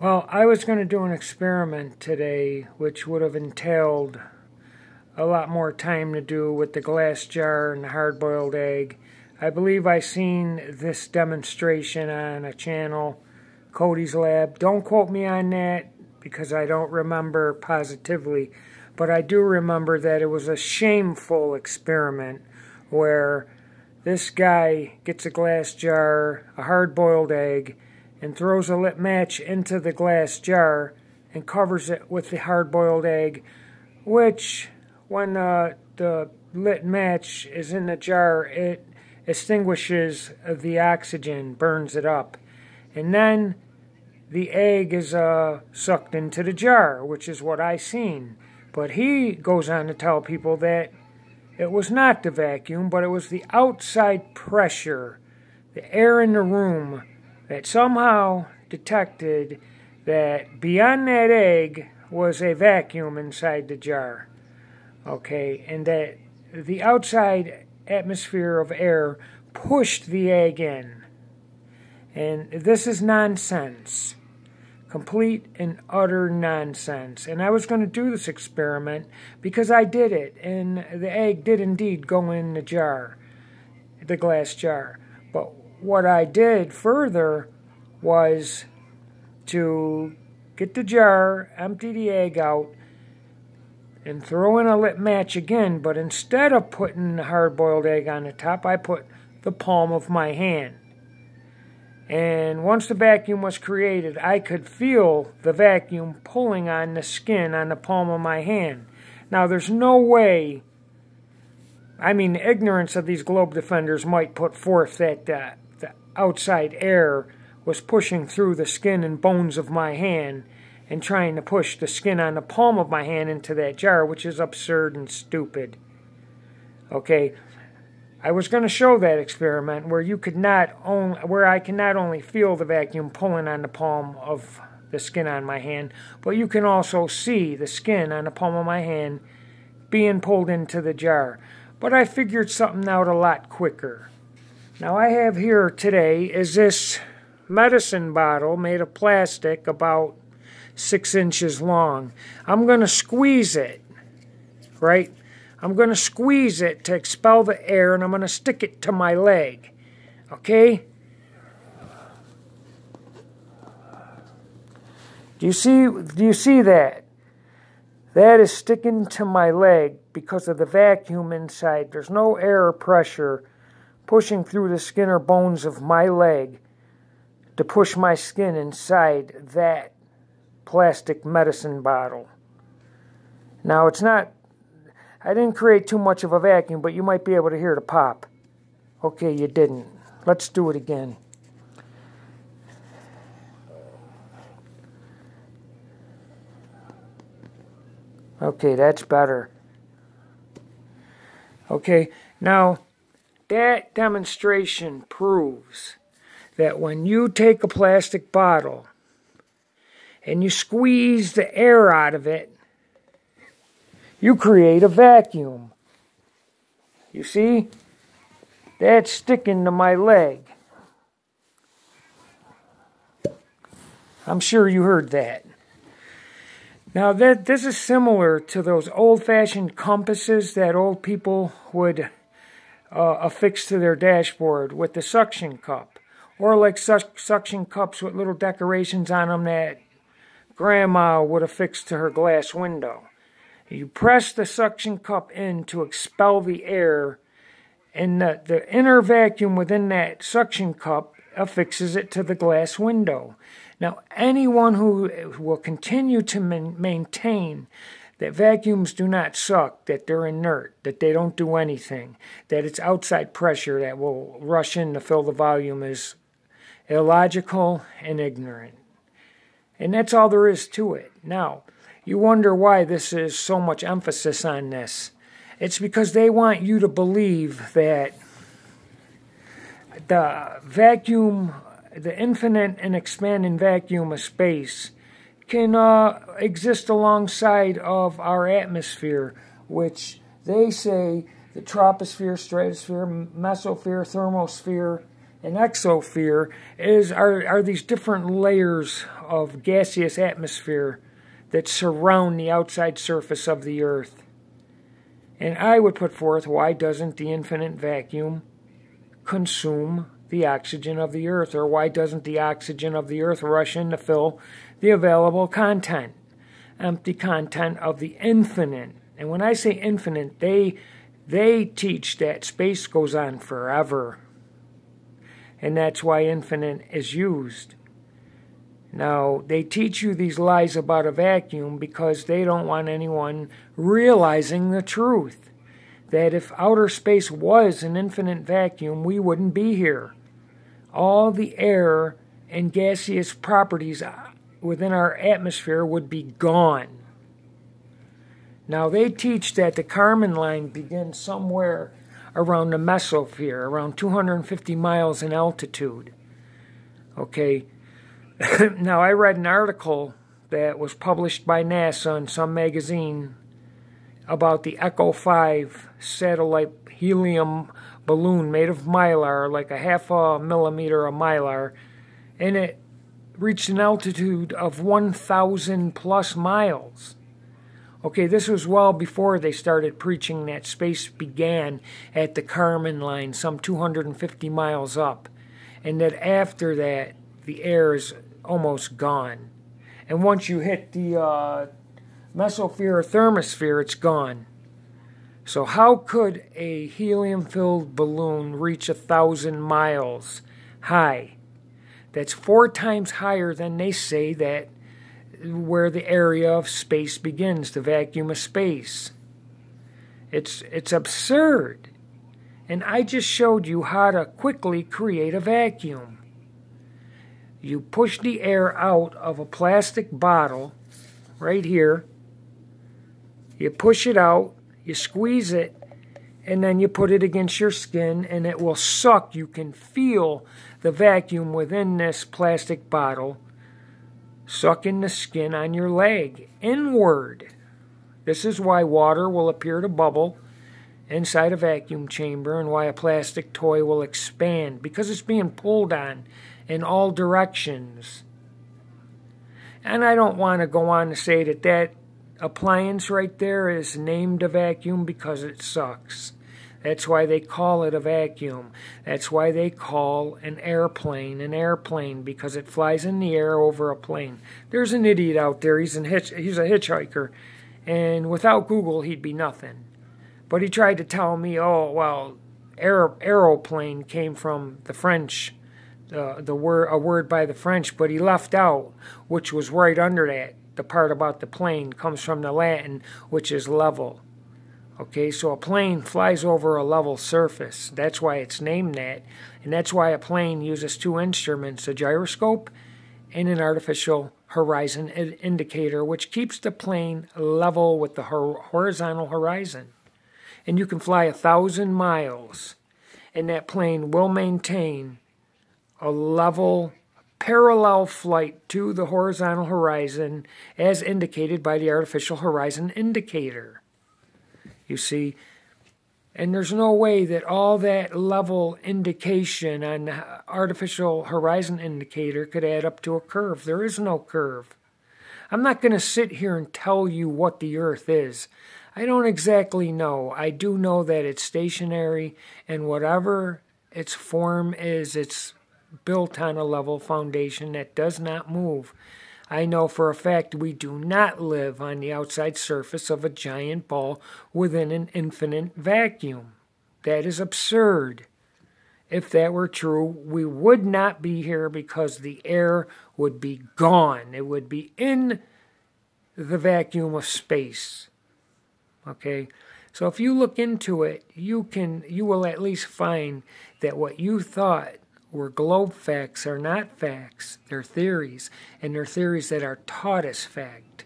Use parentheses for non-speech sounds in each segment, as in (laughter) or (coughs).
Well, I was going to do an experiment today, which would have entailed a lot more time to do with the glass jar and the hard-boiled egg. I believe I seen this demonstration on a channel, Cody's Lab. Don't quote me on that because I don't remember positively, but I do remember that it was a shameful experiment where this guy gets a glass jar, a hard-boiled egg, and throws a lit match into the glass jar and covers it with the hard-boiled egg, which, when uh, the lit match is in the jar, it extinguishes the oxygen, burns it up. And then the egg is uh, sucked into the jar, which is what I seen. But he goes on to tell people that it was not the vacuum, but it was the outside pressure, the air in the room that somehow detected that beyond that egg was a vacuum inside the jar. Okay, and that the outside atmosphere of air pushed the egg in. And this is nonsense. Complete and utter nonsense. And I was going to do this experiment because I did it, and the egg did indeed go in the jar, the glass jar. But what I did further was to get the jar, empty the egg out, and throw in a lit match again. But instead of putting the hard boiled egg on the top, I put the palm of my hand. And once the vacuum was created, I could feel the vacuum pulling on the skin on the palm of my hand. Now, there's no way, I mean, ignorance of these globe defenders might put forth that uh, outside air was pushing through the skin and bones of my hand and trying to push the skin on the palm of my hand into that jar, which is absurd and stupid. Okay, I was going to show that experiment where you could not only, where I can not only feel the vacuum pulling on the palm of the skin on my hand, but you can also see the skin on the palm of my hand being pulled into the jar. But I figured something out a lot quicker. Now I have here today is this medicine bottle made of plastic about six inches long. I'm going to squeeze it, right? I'm going to squeeze it to expel the air and I'm going to stick it to my leg, okay? Do you see do you see that? That is sticking to my leg because of the vacuum inside. There's no air pressure pushing through the skin or bones of my leg to push my skin inside that plastic medicine bottle. Now, it's not, I didn't create too much of a vacuum, but you might be able to hear the pop. Okay, you didn't. Let's do it again. Okay, that's better. Okay, now that demonstration proves that when you take a plastic bottle and you squeeze the air out of it, you create a vacuum. You see? That's sticking to my leg. I'm sure you heard that. Now that this is similar to those old-fashioned compasses that old people would uh, affixed to their dashboard with the suction cup, or like su suction cups with little decorations on them that Grandma would affix to her glass window. You press the suction cup in to expel the air, and the, the inner vacuum within that suction cup affixes it to the glass window. Now, anyone who will continue to maintain that vacuums do not suck, that they're inert, that they don't do anything, that it's outside pressure that will rush in to fill the volume is illogical and ignorant. And that's all there is to it. Now, you wonder why this is so much emphasis on this. It's because they want you to believe that the vacuum, the infinite and expanding vacuum of space, can uh, exist alongside of our atmosphere, which they say the troposphere, stratosphere, mesosphere, thermosphere, and exosphere is are, are these different layers of gaseous atmosphere that surround the outside surface of the Earth. And I would put forth why doesn't the infinite vacuum consume the oxygen of the Earth? Or why doesn't the oxygen of the Earth rush in to fill the available content? Empty content of the infinite. And when I say infinite, they they teach that space goes on forever. And that's why infinite is used. Now, they teach you these lies about a vacuum because they don't want anyone realizing the truth. That if outer space was an infinite vacuum, we wouldn't be here. All the air and gaseous properties within our atmosphere would be gone. Now, they teach that the Kármán line begins somewhere around the mesosphere, around 250 miles in altitude. Okay, (coughs) now I read an article that was published by NASA in some magazine about the Echo 5 satellite helium balloon made of mylar, like a half a millimeter of mylar, and it reached an altitude of 1,000 plus miles. Okay, this was well before they started preaching that space began at the Kármán line, some 250 miles up, and that after that, the air is almost gone. And once you hit the uh, mesosphere or thermosphere, it's gone. So, how could a helium filled balloon reach a thousand miles high? That's four times higher than they say that where the area of space begins, the vacuum of space. It's, it's absurd. And I just showed you how to quickly create a vacuum. You push the air out of a plastic bottle right here. You push it out, you squeeze it, and then you put it against your skin and it will suck. You can feel the vacuum within this plastic bottle sucking the skin on your leg inward. This is why water will appear to bubble inside a vacuum chamber and why a plastic toy will expand because it's being pulled on in all directions. And I don't want to go on to say that that appliance right there is named a vacuum because it sucks. That's why they call it a vacuum. That's why they call an airplane an airplane because it flies in the air over a plane. There's an idiot out there. He's, hitch, he's a hitchhiker, and without Google, he'd be nothing. But he tried to tell me, oh well, aer- aeroplane came from the French, uh, the word a word by the French, but he left out, which was right under that. The part about the plane comes from the Latin, which is level. Okay, so a plane flies over a level surface. That's why it's named that. And that's why a plane uses two instruments a gyroscope and an artificial horizon indicator, which keeps the plane level with the horizontal horizon. And you can fly a thousand miles, and that plane will maintain a level parallel flight to the horizontal horizon as indicated by the artificial horizon indicator you see. And there's no way that all that level indication on artificial horizon indicator could add up to a curve. There is no curve. I'm not going to sit here and tell you what the Earth is. I don't exactly know. I do know that it's stationary, and whatever its form is, it's built on a level foundation that does not move. I know for a fact we do not live on the outside surface of a giant ball within an infinite vacuum. That is absurd. If that were true, we would not be here because the air would be gone. It would be in the vacuum of space. Okay? So if you look into it, you can you will at least find that what you thought where globe facts are not facts, they're theories, and they're theories that are taught as fact.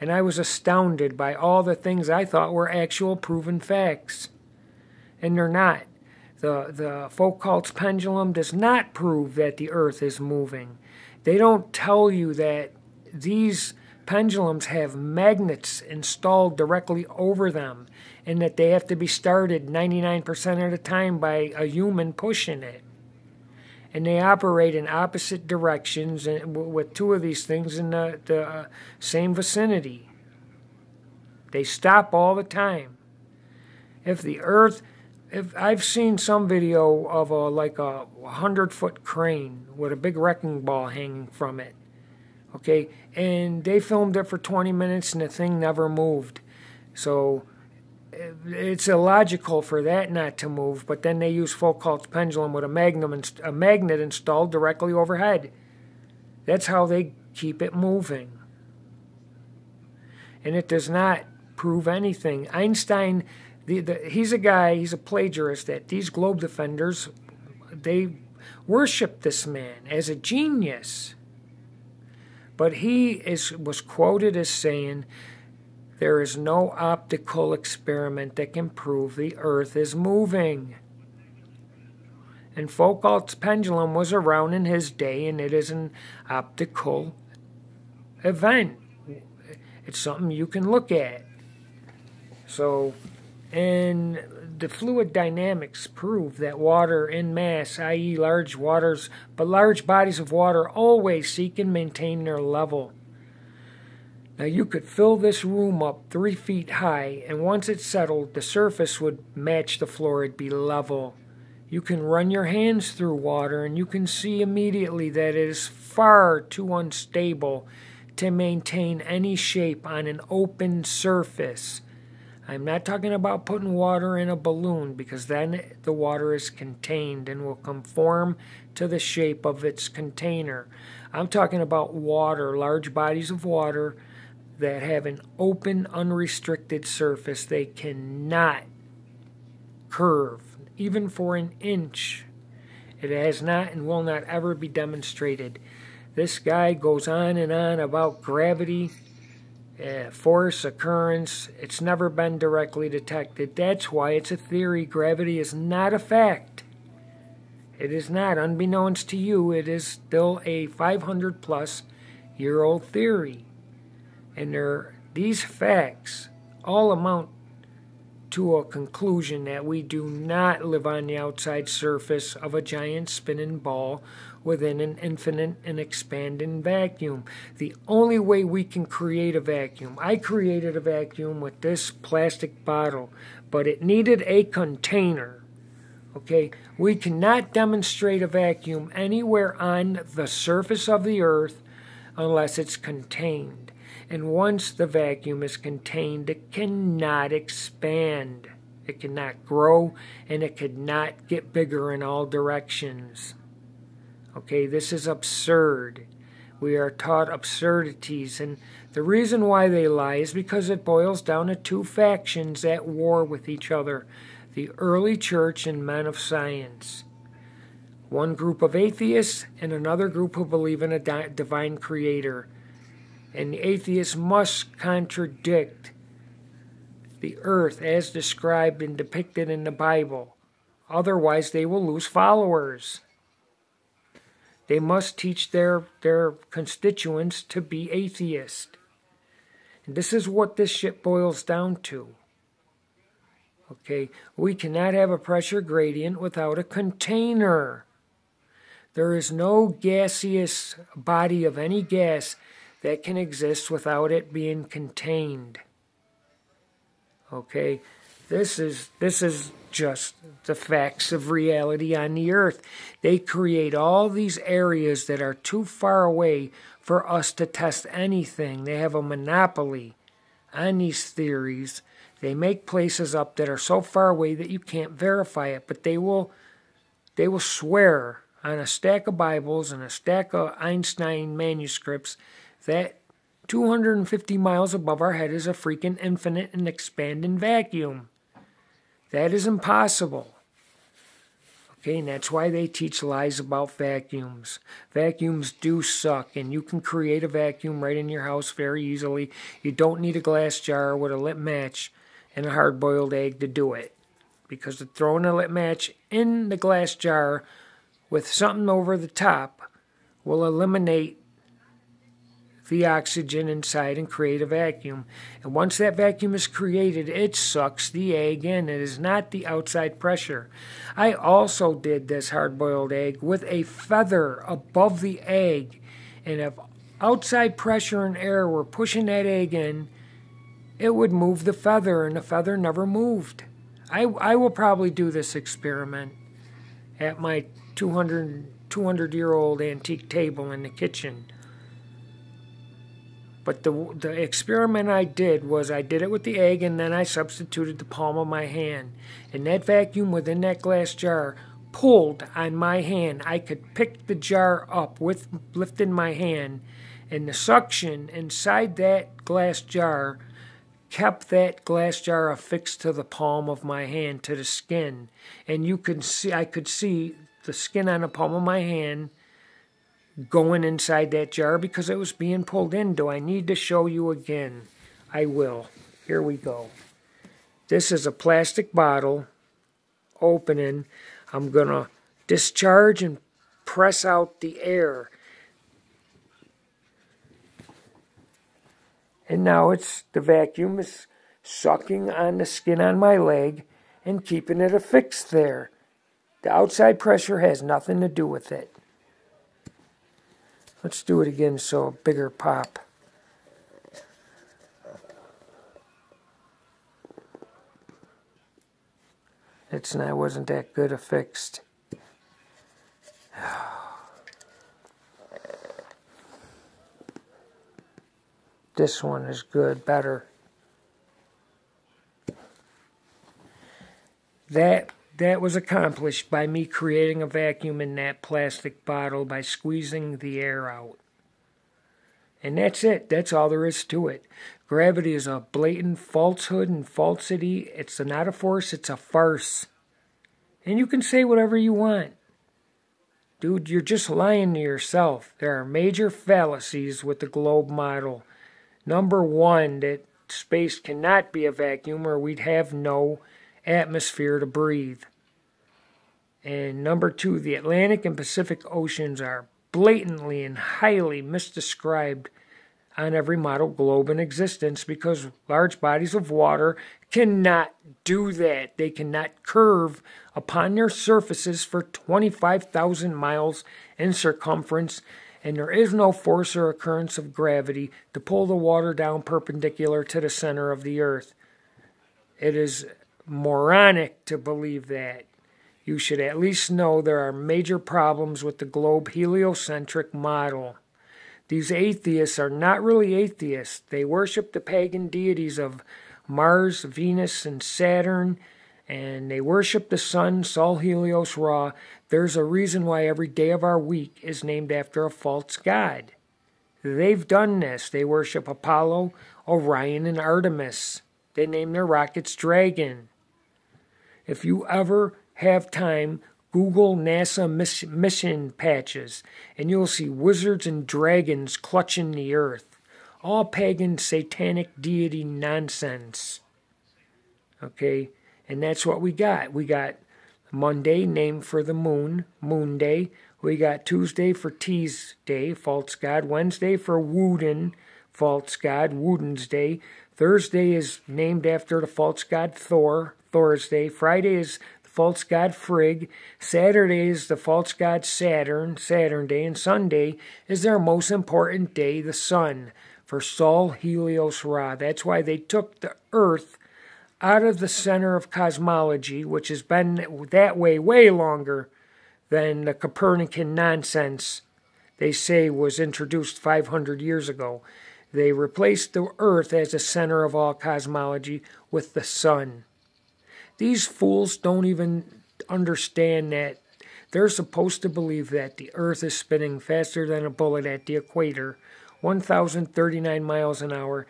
And I was astounded by all the things I thought were actual proven facts. And they're not. The, the Foucault's pendulum does not prove that the earth is moving. They don't tell you that these pendulums have magnets installed directly over them and that they have to be started 99% of the time by a human pushing it. And they operate in opposite directions and with two of these things in the, the uh, same vicinity. They stop all the time. If the earth if I've seen some video of a like a hundred foot crane with a big wrecking ball hanging from it. Okay, and they filmed it for 20 minutes and the thing never moved. So it's illogical for that not to move, but then they use Foucault's pendulum with a, magnum a magnet installed directly overhead. That's how they keep it moving. And it does not prove anything. Einstein the, the, he's a guy, he's a plagiarist that these globe defenders, they worship this man as a genius. But he is, was quoted as saying, There is no optical experiment that can prove the earth is moving. And Foucault's pendulum was around in his day, and it is an optical event. It's something you can look at. So, and the fluid dynamics prove that water in mass, i.e., large waters, but large bodies of water always seek and maintain their level. Now, you could fill this room up three feet high, and once it's settled, the surface would match the floor, it'd be level. You can run your hands through water, and you can see immediately that it is far too unstable to maintain any shape on an open surface. I'm not talking about putting water in a balloon because then the water is contained and will conform to the shape of its container. I'm talking about water, large bodies of water that have an open, unrestricted surface. They cannot curve, even for an inch. It has not and will not ever be demonstrated. This guy goes on and on about gravity uh, force occurrence. It's never been directly detected. That's why it's a theory. Gravity is not a fact. It is not. Unbeknownst to you, it is still a 500 plus year old theory. And there, these facts all amount to a conclusion that we do not live on the outside surface of a giant spinning ball within an infinite and expanding vacuum. The only way we can create a vacuum, I created a vacuum with this plastic bottle, but it needed a container. Okay, we cannot demonstrate a vacuum anywhere on the surface of the earth unless it's contained. And once the vacuum is contained, it cannot expand. It cannot grow and it cannot get bigger in all directions. Okay, this is absurd. We are taught absurdities, and the reason why they lie is because it boils down to two factions at war with each other the early church and men of science. One group of atheists and another group who believe in a di- divine creator. And the atheists must contradict the earth as described and depicted in the Bible. Otherwise, they will lose followers. They must teach their, their constituents to be atheist. And this is what this shit boils down to. Okay, we cannot have a pressure gradient without a container. There is no gaseous body of any gas that can exist without it being contained. Okay, this is this is just the facts of reality on the earth. They create all these areas that are too far away for us to test anything. They have a monopoly on these theories. They make places up that are so far away that you can't verify it, but they will they will swear on a stack of Bibles and a stack of Einstein manuscripts that 250 miles above our head is a freaking infinite and expanding vacuum. That is impossible. Okay, and that's why they teach lies about vacuums. Vacuums do suck, and you can create a vacuum right in your house very easily. You don't need a glass jar with a lit match and a hard boiled egg to do it. Because throwing a lit match in the glass jar with something over the top will eliminate the oxygen inside and create a vacuum. And once that vacuum is created, it sucks the egg in. It is not the outside pressure. I also did this hard boiled egg with a feather above the egg. And if outside pressure and air were pushing that egg in, it would move the feather, and the feather never moved. I, I will probably do this experiment at my 200, 200 year old antique table in the kitchen. But the, the experiment I did was I did it with the egg and then I substituted the palm of my hand. And that vacuum within that glass jar pulled on my hand. I could pick the jar up with lifting my hand. And the suction inside that glass jar kept that glass jar affixed to the palm of my hand, to the skin. And you could see, I could see the skin on the palm of my hand going inside that jar because it was being pulled in. Do I need to show you again? I will. Here we go. This is a plastic bottle opening. I'm going to discharge and press out the air. And now it's the vacuum is sucking on the skin on my leg and keeping it affixed there. The outside pressure has nothing to do with it. Let's do it again so a bigger pop. It's not wasn't that good affixed. (sighs) This one is good, better. That that was accomplished by me creating a vacuum in that plastic bottle by squeezing the air out. And that's it. That's all there is to it. Gravity is a blatant falsehood and falsity. It's not a force, it's a farce. And you can say whatever you want. Dude, you're just lying to yourself. There are major fallacies with the globe model. Number one, that space cannot be a vacuum or we'd have no atmosphere to breathe. And number two, the Atlantic and Pacific Oceans are blatantly and highly misdescribed on every model globe in existence because large bodies of water cannot do that. They cannot curve upon their surfaces for 25,000 miles in circumference, and there is no force or occurrence of gravity to pull the water down perpendicular to the center of the earth. It is moronic to believe that. You should at least know there are major problems with the globe heliocentric model. These atheists are not really atheists. They worship the pagan deities of Mars, Venus, and Saturn, and they worship the sun, Sol, Helios, Ra. There's a reason why every day of our week is named after a false god. They've done this. They worship Apollo, Orion, and Artemis. They name their rockets Dragon. If you ever have time, Google NASA mission patches, and you'll see wizards and dragons clutching the earth. All pagan satanic deity nonsense. Okay, and that's what we got. We got Monday, named for the moon, Moon Day. We got Tuesday for Tease Day, false god. Wednesday for Woden, false god, Woden's Day. Thursday is named after the false god Thor, Thursday. Friday is the false god Frigg. Saturday is the false god Saturn, Saturn Day. And Sunday is their most important day, the sun, for Sol Helios Ra. That's why they took the earth out of the center of cosmology, which has been that way way longer than the Copernican nonsense they say was introduced 500 years ago. They replaced the earth as the center of all cosmology with the sun. These fools don't even understand that they're supposed to believe that the Earth is spinning faster than a bullet at the equator, 1,039 miles an hour,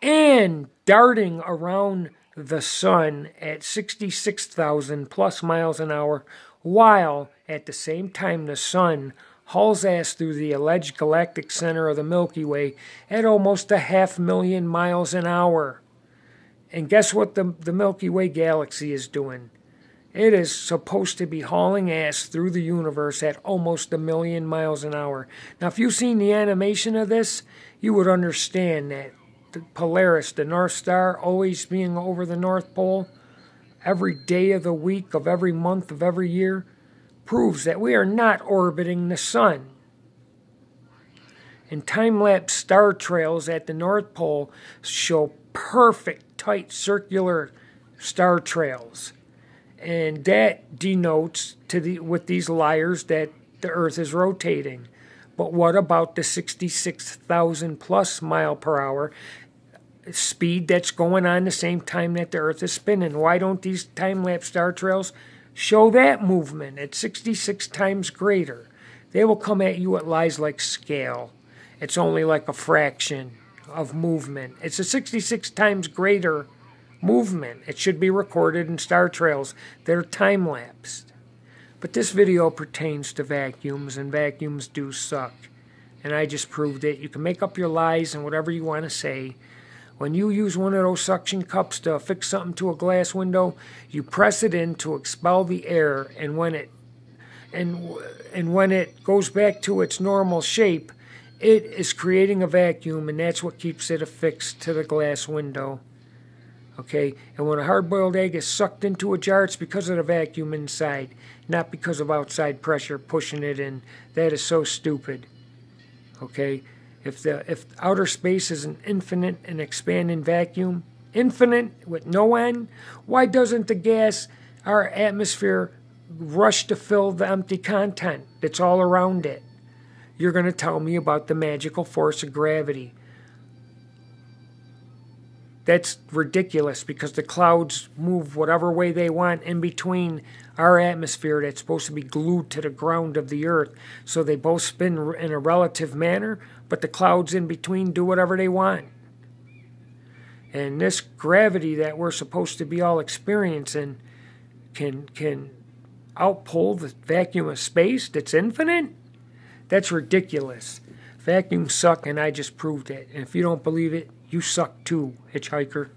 and darting around the sun at 66,000 plus miles an hour, while at the same time the sun hauls ass through the alleged galactic center of the Milky Way at almost a half million miles an hour. And guess what the, the Milky Way galaxy is doing? It is supposed to be hauling ass through the universe at almost a million miles an hour. Now, if you've seen the animation of this, you would understand that the Polaris, the North Star, always being over the North Pole every day of the week, of every month, of every year, proves that we are not orbiting the sun. And time lapse star trails at the North Pole show perfect, tight, circular star trails and that denotes to the with these liars that the Earth is rotating. But what about the 66,000 plus mile per hour speed that's going on the same time that the Earth is spinning? Why don't these time lapse star trails show that movement at 66 times greater? They will come at you at lies like scale. It's only like a fraction of movement. It's a 66 times greater movement. It should be recorded in star trails that are time lapsed. But this video pertains to vacuums, and vacuums do suck. And I just proved it. You can make up your lies and whatever you want to say. When you use one of those suction cups to fix something to a glass window, you press it in to expel the air, and when it and and when it goes back to its normal shape, it is creating a vacuum, and that's what keeps it affixed to the glass window. Okay, and when a hard boiled egg is sucked into a jar, it's because of the vacuum inside, not because of outside pressure pushing it in. That is so stupid. Okay, if the if outer space is an infinite and expanding vacuum, infinite with no end, why doesn't the gas, our atmosphere, rush to fill the empty content that's all around it? You're going to tell me about the magical force of gravity. That's ridiculous because the clouds move whatever way they want in between our atmosphere that's supposed to be glued to the ground of the earth. So they both spin in a relative manner, but the clouds in between do whatever they want. And this gravity that we're supposed to be all experiencing can can outpull the vacuum of space that's infinite? That's ridiculous. Vacuums suck, and I just proved it. And if you don't believe it, you suck too, hitchhiker.